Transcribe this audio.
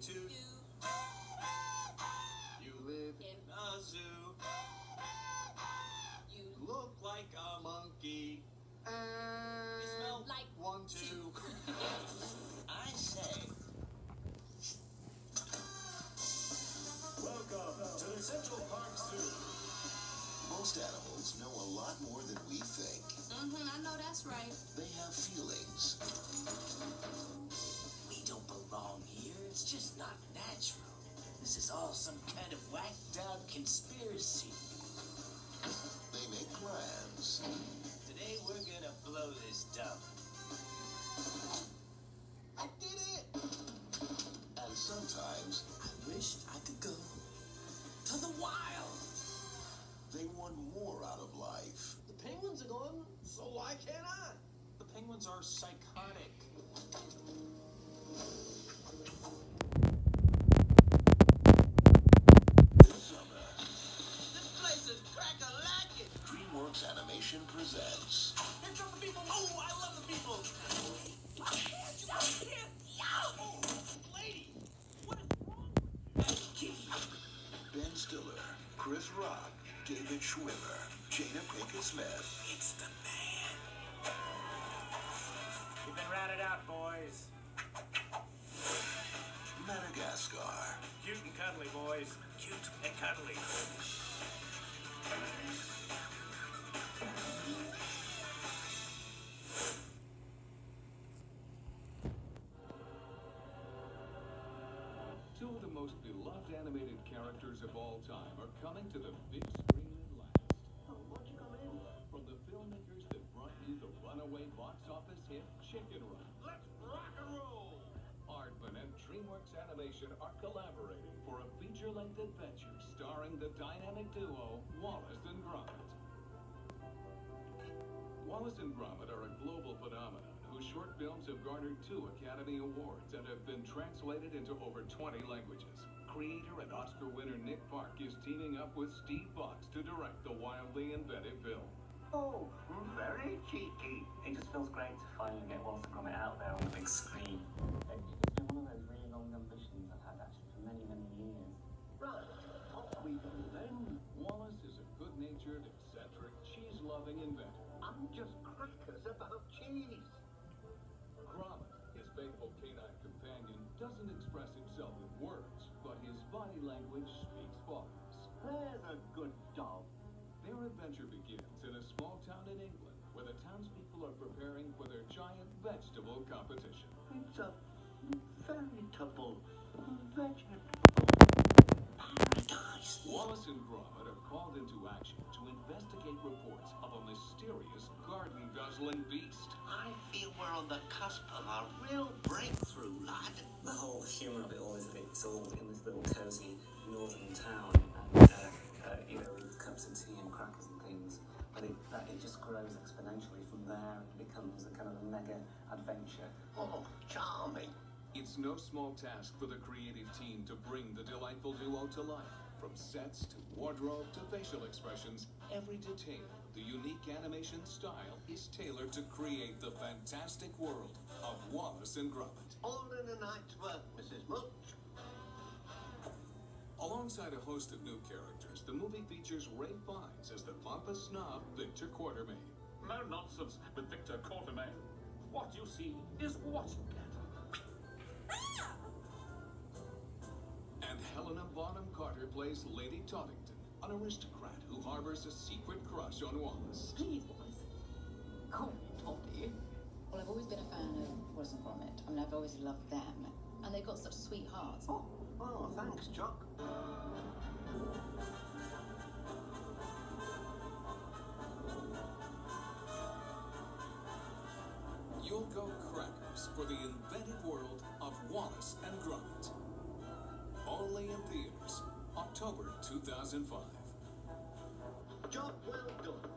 toot. You You live in a zoo. You Look like a monkey. And You smell like one, too. I say. Welcome to the Central Park Zoo. Most animals know a lot more than we think. Mm-hmm, I know that's right. They have feelings. Conspiracy. They make plans. Today we're gonna blow this dump. I did it! And sometimes I wish I could go to the wild. they want more out of life. The penguins are gone, so why can't I? The penguins are psychotic. Cuddly, boys. Cute and cuddly. Two of the most beloved animated characters of all time are coming to the big screen at last. Oh, why'd you come in? From the filmmakers that brought you the runaway box office hit Chicken Run. Let's rock and roll. Aardman and DreamWorks Animation are collaborating for a feature-length adventure starring the dynamic duo Wallace and Gromit. Wallace and Gromit are a global phenomenon whose short films have garnered two Academy Awards and have been translated into over 20 languages. Creator and Oscar winner Nick Park is teaming up with Steve Box to direct the wildly inventive film. Oh, very cheeky. It just feels great to finally get Wallace and Gromit out there on the big screen. It's been one of those really long ambitions I've had actually for many, many years. Right, off we go then. Wallace is a good-natured, eccentric, cheese-loving inventor. I'm just crackers about cheese. Gromit, his faithful canine companion, doesn't express himself in words, but his body language speaks volumes. There's a good dog. Their adventure begins in a small town in England where the townspeople are preparing for their giant vegetable competition. It's a veritable vegetable reports of a mysterious garden-guzzling beast. I feel we're on the cusp of a real breakthrough, lad. The whole humour of it all is that it's all in this little cosy northern town, and uh, uh, you know, with cups of tea and crackers and things. But it, that, it just grows exponentially from there. It becomes a kind of a mega adventure. Oh, charming. It's no small task for the creative team to bring the delightful duo to life. From sets to wardrobe to facial expressions, every detail, the unique animation style is tailored to create the fantastic world of Wallace and Gromit. All in a night's work, Mrs. Mulch. Alongside a host of new characters, the movie features Ralph Fiennes as the pompous snob Victor Quartermaine. No nonsense with Victor Quartermaine. What you see is what you get. Helena Bonham Carter plays Lady Tottington, an aristocrat who harbors a secret crush on Wallace. Please, Wallace. Call me Totty. Well, I've always been a fan of Wallace and Gromit. I mean, I've always loved them. And they've got such sweet hearts. Oh, oh, thanks, Chuck. You'll go crackers for the inventive world of Wallace and Gromit. Only in theaters, October 2005. Job well done.